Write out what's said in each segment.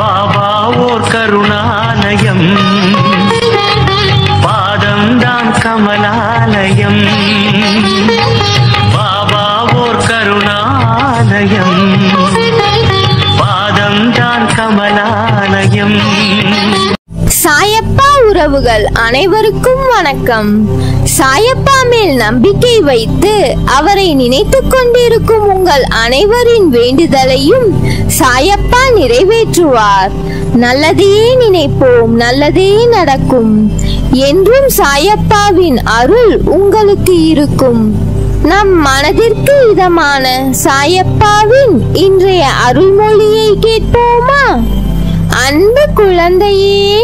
பாபா ஓர் கருணாலயம். பாதம்தான் கமலாலயம். பாபா ஓர் கருணாலயம். பாதம்தான் கமலாலயம். சாயப்பா உறவுகள் அனைவருக்கும் வணக்கம். சாயப்பா மேல் நம்பிக்கை வைத்து அவரை நினைத்துக் கொண்டிருக்கும் உங்கள் அனைவரின் வேண்டுதலையும் சாயப்பா நிறைவேற்றுவார். நல்லதையே நினைப்போம் நல்லதே நடக்கும். என்றும் சாயப்பாவின் அருள் உங்களுக்கு இருக்கும். நம் மனதிற்கு இதமான சாயப்பாவின் இன்றைய அருள்மொழியை கேட்போமா? அன்பு குழந்தையே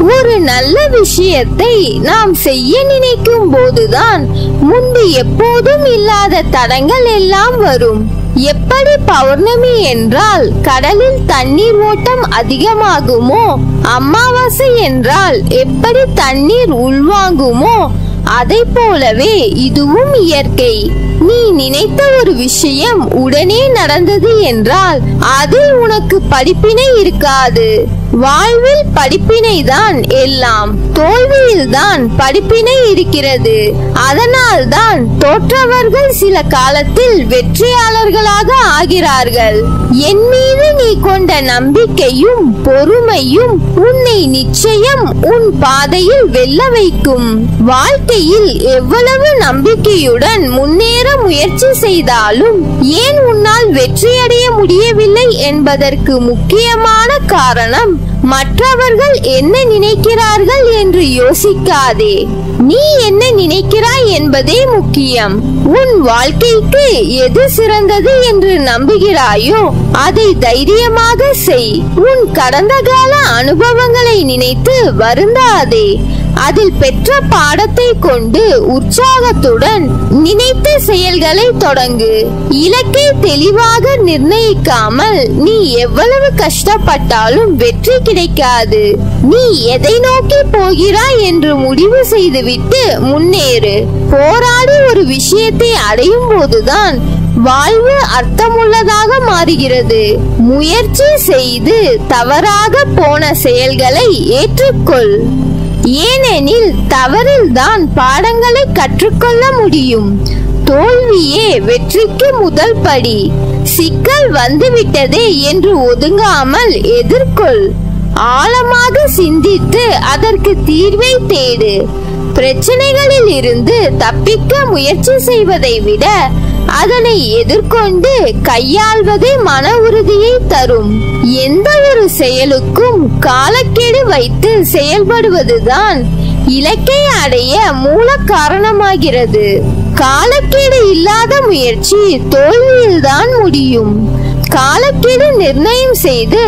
ஒரு நல்ல விஷயத்தை நாம் செய்ய நினைக்கும் போதுதான் முன்பு எப்போதும் இல்லாத தடங்கள் எல்லாம் வரும். எப்படி பௌர்ணமி என்றால் கடலில் தண்ணீர் ஓட்டம் அதிகமாகுமோ அமாவாசை என்றால் எப்படி தண்ணீர் உள்வாங்குமோ அதை போலவே இதுவும் இயற்கை. நீ நினைத்த ஒரு விஷயம் உடனே நடந்தது என்றால் அது உனக்கு படிப்பினை இருக்காது. வாழ்வில் படிப்பினை தான் எல்லாம். தோல்வியில் தான் படிப்பினை இருக்கிறது. அதனால் தான் தோற்றவர்கள் சில காலத்தில் வெற்றியாளர்களாக ஆகிறார்கள். என் மீது நீ கொண்ட நம்பிக்கையும் பொறுமையும் உன்னை நிச்சயம் உன் பாதையில் வெல்ல வைக்கும். வாழ்க்கையில் எவ்வளவு நம்பிக்கையுடன் முன்னேற முயற்சி செய்தாலும் ஏன் உன்னால் வெற்றியடைய முடியவில்லை என்பதற்கு முக்கியமான காரணம் மற்றவர்கள் என்ன நினைக்கிறார்கள் என்று யோசிக்காதே. நீ என்ன நினைக்கிறாய் என்பதே முக்கியம். உன் வாழ்க்கைக்கு எது சிறந்தது என்று நம்புகிறாயோ அதை தைரியமாக செய். உன் கடந்த கால அனுபவங்களை நினைத்து வருந்தாதே. அதில் பெற்ற பாடத்தை கொண்டு உற்சாகத்துடன் நினைத்த செயல்களை தொடங்கு. இலக்கை தெளிவாக நிர்ணயிக்காமல் நீ எவ்வளவு கஷ்டப்பட்டாலும் வெற்றி கிடைக்காது. நீ எதை நோக்கி போகிறாய் என்று முடிவு செய்துவிட்டு முன்னேறு. போராடி ஒரு விஷயத்தை அடையும் போதுதான் வாழ்வு அர்த்தமுள்ளதாக மாறுகிறது. முயற்சி செய்து தவறாக போன செயல்களை ஏற்றுக்கொள். ஏனெனில் தவறில்தான் பாடங்களை கற்றுக்கொள்ள முடியும். தோல்வியே வெற்றிக்கு முதல் படி. சிக்கல் வந்துவிட்டதே என்று ஒதுங்காமல் எதிர்கொள். ஆழமாக சிந்தித்து அதற்கு தீர்வை தேடு. பிரச்சனைகளில் இருந்து தப்பிக்க முயற்சி செய்வதை விட அதனை எதிர்கொண்டு கையாள்வதே மன உறுதியை தரும். எந்த செயலுக்கும் காலக்கெடு வைத்து செயல்படுவதுதான் இலக்கை அடைய மூல காரணமாகிறது. காலக்கெடு இல்லாத முயற்சி தோல்வியில்தான் முடியும். காலக்கெடு நிர்ணயம் செய்து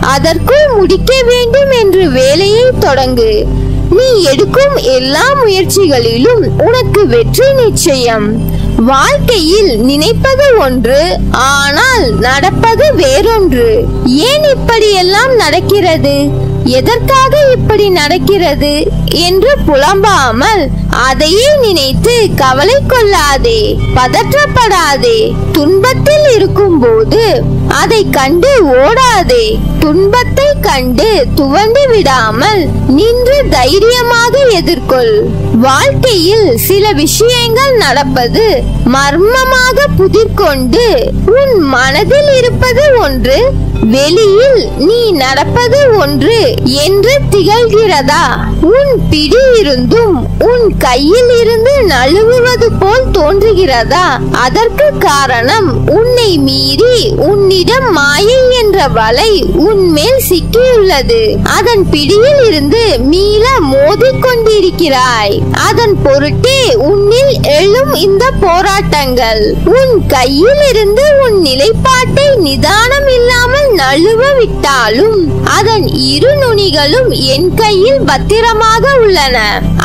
அதற்குள் முடிக்க வேண்டும் என்று வேலையை தொடங்கு. நீ எடுக்கும் எல்லா முயற்சிகளிலும் உனக்கு வெற்றி நிச்சயம். வாழ்க்கையில் நினைப்பது ஒன்று ஆனால் நடப்பது வேறொன்று. ஏன் இப்படியெல்லாம் நடக்கிறது? எதற்காக இப்படி நடக்கிறது? என்று புலம்பாமல் அதையே நினைத்து கவலை கொள்ளாதே பதற்றப்படாதே. துன்பத்தில் இருக்கும்போது அதை கண்டு ஓடாதே. துன்பத்தை கண்டு துவண்டு விடாமல் நின்று தைரியமாக எதிர்கொள். வாழ்க்கையில் சில விஷயங்கள் நடப்பது மர்மமாக புதிர்கொண்டு உன் மனதில் இருப்பது ஒன்று வெளியில் நீ நடப்பது ஒன்று என்று திகழ்கிறதா? உன் பிடி இருந்தும் உன் கையில் இருந்து நழுவுவது போல் தோன்றுகிறதா? அதற்கு காரணம் உன்னை மீறி உன்னிடம் மாயை என்ற வலை உன்மேல் சிக்கியுள்ளது. அதன் பிடியில் இருந்து மீள மோதிக்கொண்டிருக்கிறாய். அதன் பொருட்டே உன்னில் எழும் இந்த போராட்டங்கள். உன் கையில் இருந்து உன் நிலைப்பாட்டை நிதானம் இல்லாமல் நழுவ விட்டாலும் அதன் இரு நுனிகளும் என் கையில் பத்திரமாக உள்ளன.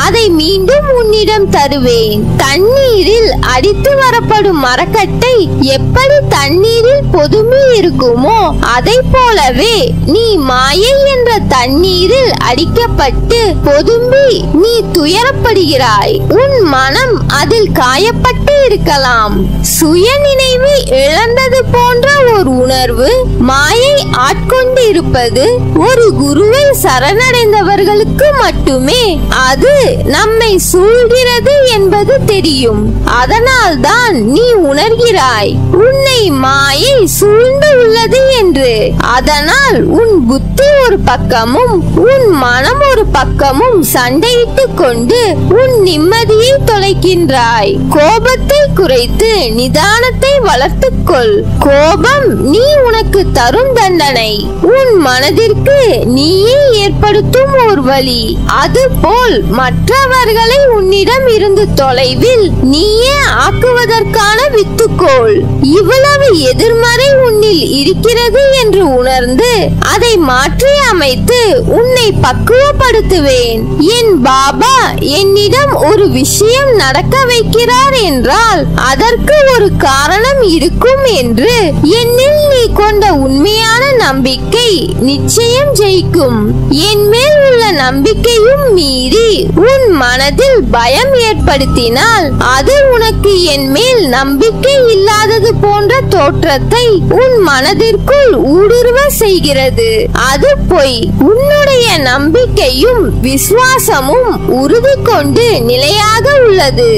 அதை மீண்டும் உன்னிடம் தருவேன். தண்ணீரில் அடித்து வரப்படும் மரக்கட்டை எப்படி தண்ணீரில் பொதுமி இருக்குமோ அதை போலவே நீ மாயை என்ற தண்ணீரில் அடிக்கப்பட்டு பொதும்பி நீ துயரப்படுகிறாய். உன் மனம் அதில் காயப்பட்ட இருக்கலாம் சுயநினைவு இழந்தது போன்ற ஒரு உணர்வு மாயை ஆட்கொண்டு இருப்பது ஒரு குருவை சரணடைந்தவர்களுக்கு மட்டுமே. அது நம்மை சூழ்கிறது என்பது தெரியும். அதனால்தான் நீ உணர்கிறாய் உன்னை மாயை சூழ்ந்து உள்ளது என்று. அதனால் உன் புத்தி ஒரு பக்கமும் உன் மனம் ஒரு பக்கமும் சண்டையிட்டுக் கொண்டு உன் நிம்மதியை தொலைக்கின்றாய். கோபத்தை குறைத்து நிதானத்தை வளர்த்துக்கொள். கோபம் நீ உனக்கு தரும் தண்டனை. உன் மனதிற்கு நீயே ஏற்படுத்தும் ஒரு வழி. அதுபோல் மற்றவர்களை உன்னிடம் இருந்து தொலைவில் நீயே ஆக்குவதற்கான வித்துக்கோள். இவ்வளவு எதிர்மறை உன்னில் இருக்கிறது என்று உணர்ந்து அதை மாற்றி அமைத்து உன்னை பக்குவப்படுத்துவேன். என் பாபா என்னிடம் ஒரு விஷயம் நடக்க வைக்கிறார் என்று என்றால் அதற்கு ஒரு காரணம் இருக்கும் என்று என்னில் நீ கொண்ட உண்மையான நம்பிக்கை நிச்சயம் ஜெயிக்கும். என் மேல் உள்ள நம்பிக்கையும் மீறி உன் மனதில் பயம் ஏற்படுத்தினால் அது உனக்கு என் மேல் நம்பிக்கை இல்லாதது போன்ற தோற்றத்தை உன் மனதிற்குள் ஊடுருவ செய்கிறது. அது பொய். உன்னுடைய நம்பிக்கையும் விசுவாசமும் உறுதி கொண்டு நிலையாக உள்ளது.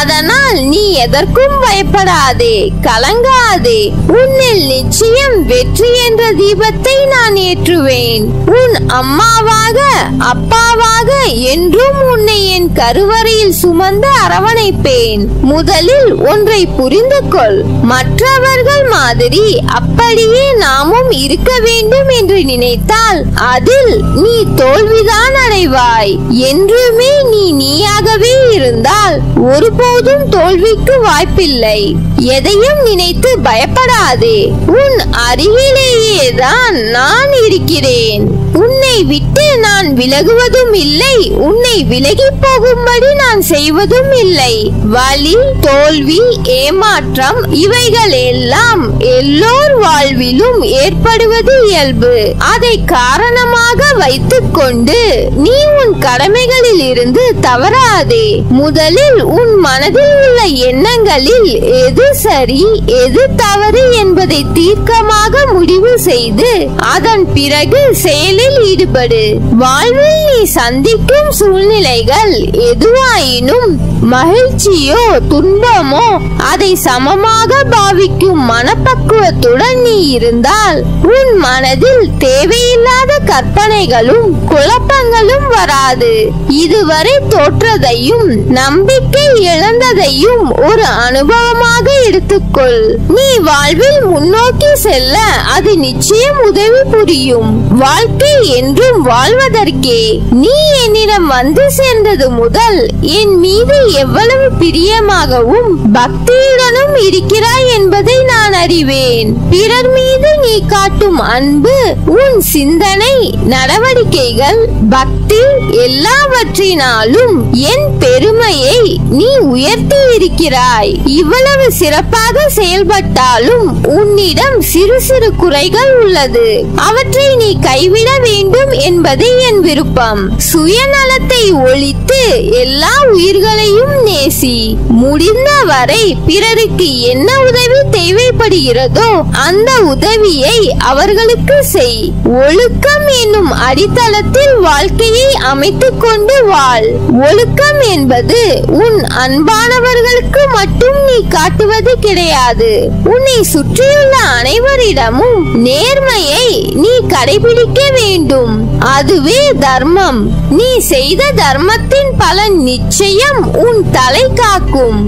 அதனால் நீ எதற்கும் பயப்படாதே கலங்காதே. உன்னில் நிச்சயம் வெற்றி என்ற தீபத்தை நான் ஏற்றுவேன். உன் அம்மாவாக அப்பாவாக என்றும் உன்னை என் கருவறையில் சுமந்து அரவணைப்பேன். முதலில் ஒன்றை புரிந்து கொள் மற்றவர்கள் மாதிரி அப்படியே நாமும் இருக்க வேண்டும் என்று நினைத்தால் அதில் நீ தோல்விதான் அடைவாய். என்றுமே நீ நீயாகவே இருந்தால் ஒருபோதும் தோல்வி தோல்விக்கு வாய்ப்பில்லை. எதையும் நினைத்து பயப்படாதே. உன் அருகிலேயே தான் நான் இருக்கிறேன். உன்னை விட்டு நான் விலகுவதும் இல்லை. உன்னை விலகி போகும்படி நான் செய்வதும் இல்லை. வலி தோல்வி ஏமாற்றம் இவைகள் எல்லாம் எல்லோர் வாழ்விலும் ஏற்படுவது இயல்பு. அதை காரணமாக வைத்துக்கொண்டு நீ உன் கடமைகளில் இருந்து தவறாதே. முதலில் உன் மனதில் உள்ள எண்ணங்களில் எது சரி எது தவறு என்பதை தீர்க்கமாக முடிவு செய்து அதன் பிறகு செயலில் ஈடுபடு. வாழ்வில் நீ சந்திக்கும் சூழ்நிலைகள் எதுவாயினும் மகிழ்ச்சியோ துன்பமோ அதை சமமாக பாவிக்கும் மனப்பக்குவத்துடன் நீ இருந்தால் உன் மனதில் தேவையில்லாத கற்பனைகளும் குழப்பங்களும் வராது. இதுவரை தோற்றதையும் நம்பிக்கை இழந்ததையும் ஒரு அனுபவமாக எடுத்துக்கொள். நீ வாழ்வில் முன்னோக்கி செல்ல அது நிச்சயம் உதவி புரியும். வாழ்க்கை என்றும் வாழ்வதற்கே. நீ என்னிடம் வந்து சேர்ந்தது முதல் என் மீது எவ்வளவு பிரியமாகவும் பக்தியுடனும் இருக்கிறாய் என்பதை நான் அறிவேன். பிறர் மீது நீ காட்டும் அன்பு உன் சிந்தனை நடவடிக்கைகள் பக்தி எல்லாவற்றினாலும் என் பெருமையை நீ உயர்த்தி இருக்கிறாய் இவ்வளவு சிறப்பாக செயல்பட்டாலும் உன்னிடம் சிறு சிறு குறைகள் உள்ளது. அவற்றை நீ கைவிட வேண்டும் என்பது என் விருப்பம். சுயநலத்தை ஒழித்து எல்லா உயிர்களையும் நேசி. முடிந்த வரை பிறருக்கு என்ன உதவி தேவைப்படுகிறதோ அந்த உதவியை அவர்களுக்கு செய். ஒழுக்கம் என்னும் அடித்தளத்தில் வாழ்க்கையை அமைத்துக் கொண்டு வாழ் ஒழுக்கம் என்பது உன் அன்பானவர்களுக்கு மட்டும் நீ காட்டுவது கிடையாது. உன்னை சுற்றியுள்ள அனைவரிடமும் நேர்மையை நீ கடைபிடிக்க வேண்டும். அதுவே தர்மம். நீ செய்த தர்மத்தின் பலன் நிச்சயம் உன் தலை காக்கும்.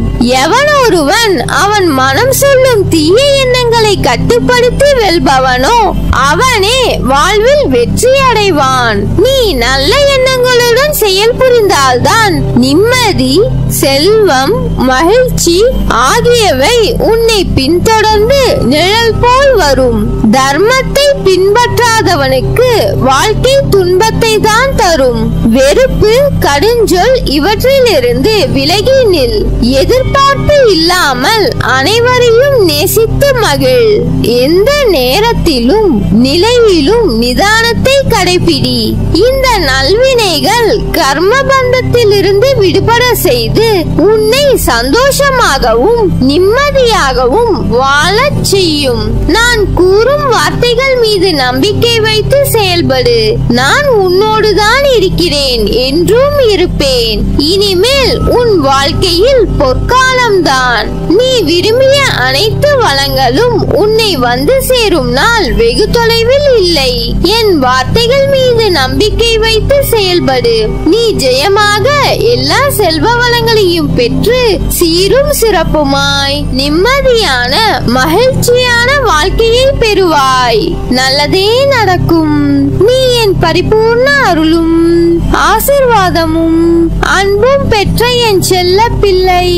எவன் ஒருவன் அவன் மனம் சொல்லும் தீய எண்ணங்களை கட்டுப்படுத்தி வெல்பவனோ அவனே வாழ்வில் வெற்றி அடைவான். நீ நல்ல எண்ணங்களுடன் செயல் புரிந்தால்தான் நிம்மதி செல்வம் மகிழ்ச்சி ஆகியவை உன்னை பின்தொடர்ந்து நிழல் போல் வரும். தர்மத்தை பின்பற்றாதவனுக்கு வாழ்க்கை துன்பத்தை தான் தரும். வெறுப்பு கடுஞ்சொல் சொல் இவற்றிலிருந்து விலகி நில். எதிர்பார்ப்பு இல்லாமல் அனைவரையும் நேசித்து மகிழ். எந்த நேரத்திலும் நிலையிலும் நிதானத்தை கடைபிடி. இந்த நல்வினைகள் கர்ம பந்தத்திலிருந்து விடுபட செய்து உன்னை சந்தோஷமாகவும் நிம்மதியாகவும் வாழச் செய்யும். நான் கூறும் வார்த்தைகள் மீது நம்பிக்கை வைத்து செயல்படு. நான் உன்னோடுதான் இருக்கிறேன் என்றும் இருப்பேன். இனிமேல் உன் வாழ்க்கையில் பொற்காலம்தான். நீ விரும்பிய அனைத்து வளங்களும் உன்னை வந்து சேரும் நாள் வெகு தொலைவில் இல்லை. என் வார்த்தைகள் மீது நம்பிக்கை வைத்து செயல்படு. நீ ஜெயமாக எல்லா செல்வ வளங்களையும் பெற்று சீரும் சிறப்புமாய். நிம்மதியான மகிழ்ச்சியான வாழ்க்கையை பெறுவாய். நல்லதே நடக்கும். நீ என் பரிபூர்ண அருளும் ஆசிர்வாதமும் அன்பும் பெற்ற என் செல்ல பிள்ளை.